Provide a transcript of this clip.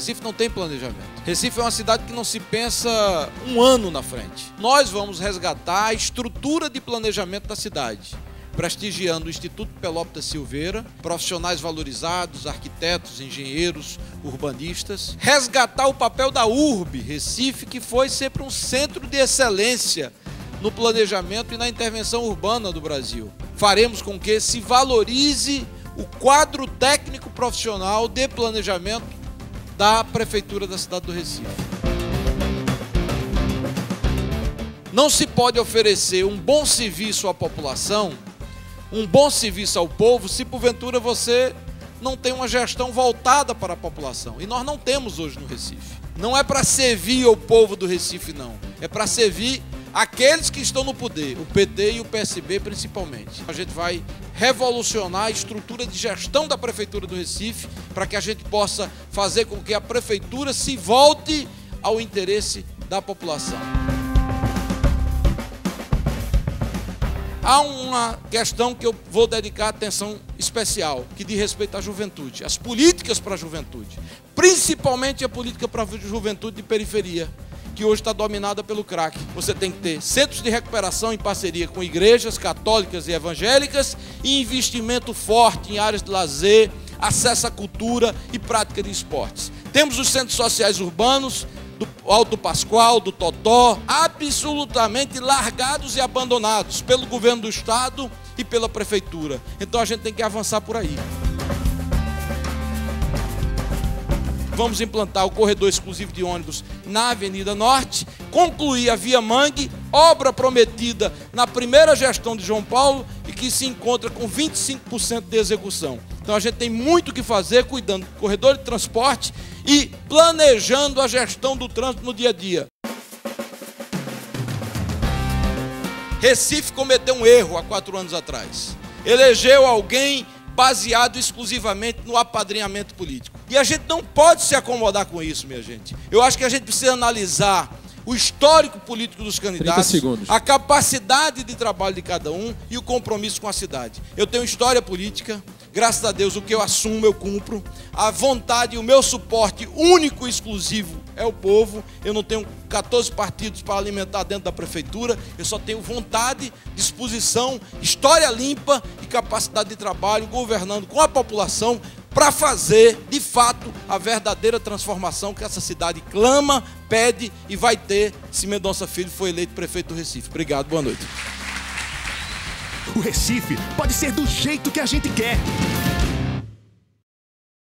Recife não tem planejamento. Recife é uma cidade que não se pensa um ano na frente. Nós vamos resgatar a estrutura de planejamento da cidade prestigiando o Instituto Pelópita Silveira, profissionais valorizados, arquitetos, engenheiros, urbanistas, resgatar o papel da URB, Recife, que foi sempre um centro de excelência no planejamento e na intervenção urbana do Brasil. Faremos com que se valorize o quadro técnico profissional de planejamento da Prefeitura da cidade do Recife. Não se pode oferecer um bom serviço à população um bom serviço ao povo se porventura você não tem uma gestão voltada para a população. E nós não temos hoje no Recife. Não é para servir o povo do Recife, não. É para servir aqueles que estão no poder, o PT e o PSB principalmente. A gente vai revolucionar a estrutura de gestão da Prefeitura do Recife para que a gente possa fazer com que a Prefeitura se volte ao interesse da população. Há uma questão que eu vou dedicar atenção especial, que diz respeito à juventude, as políticas para a juventude, principalmente a política para a juventude de periferia, que hoje está dominada pelo crack. Você tem que ter centros de recuperação em parceria com igrejas católicas e evangélicas e investimento forte em áreas de lazer, acesso à cultura e prática de esportes. Temos os centros sociais urbanos, do Alto Pascoal, do Totó, absolutamente largados e abandonados pelo governo do estado e pela prefeitura. Então a gente tem que avançar por aí. Vamos implantar o corredor exclusivo de ônibus na Avenida Norte, concluir a Via Mangue, obra prometida na primeira gestão de João Paulo e que se encontra com 25% de execução. Então a gente tem muito o que fazer cuidando do corredor de transporte e planejando a gestão do trânsito no dia a dia. Recife cometeu um erro há quatro anos atrás. Elegeu alguém baseado exclusivamente no apadrinhamento político. E a gente não pode se acomodar com isso, minha gente. Eu acho que a gente precisa analisar o histórico político dos candidatos, a capacidade de trabalho de cada um e o compromisso com a cidade. Eu tenho história política, graças a Deus, o que eu assumo, eu cumpro. A vontade o meu suporte único e exclusivo é o povo. Eu não tenho 14 partidos para alimentar dentro da prefeitura. Eu só tenho vontade, disposição, história limpa e capacidade de trabalho, governando com a população para fazer, de fato, a verdadeira transformação que essa cidade clama, pede e vai ter se Mendonça Filho for eleito prefeito do Recife. Obrigado, boa noite. O Recife pode ser do jeito que a gente quer.